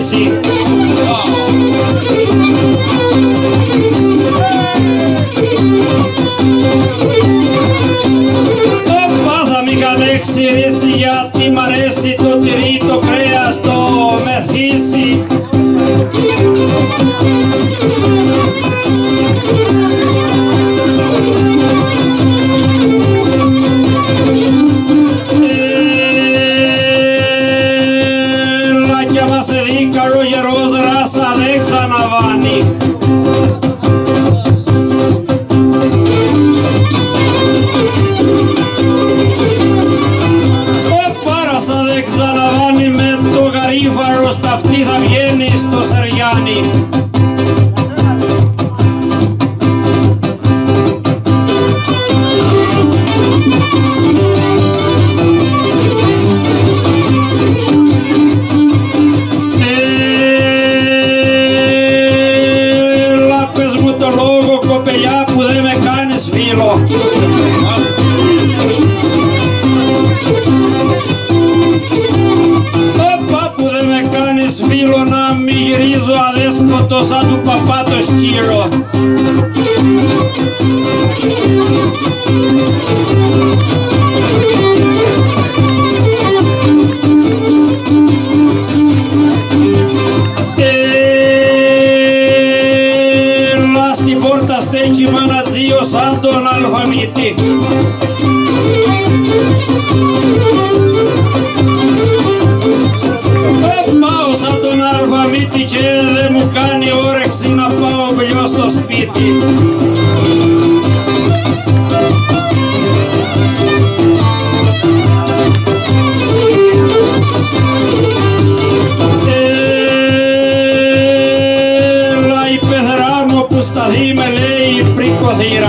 See. Ξαναβάνει. Ο πάρασα δεν ξαναβάνει με το γαρίφαρο στα αυτή θα βγαίνεις στο Σεριάνι. Κάνεις φίλο. Παπά που δεν με κάνεις φίλο να μη γυρίζω αδέσποτο σαν του παπά το σκύλο. Στην πόρτα στέκει μανατζίο σαν τον αλφαμίτη. Ε, Πάω σαν τον αλφαμίτη και δεν μου κάνει όρεξη να πάω γλυός στο σπίτι. sempre e brincadeira.